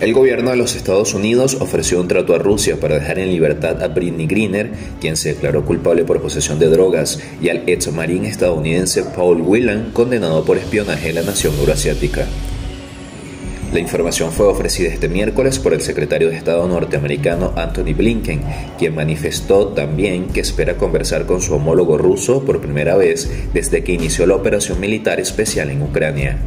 El gobierno de los Estados Unidos ofreció un trato a Rusia para dejar en libertad a Britney Greener, quien se declaró culpable por posesión de drogas, y al ex marín estadounidense Paul Whelan, condenado por espionaje en la nación euroasiática. La información fue ofrecida este miércoles por el secretario de Estado norteamericano Anthony Blinken, quien manifestó también que espera conversar con su homólogo ruso por primera vez desde que inició la operación militar especial en Ucrania.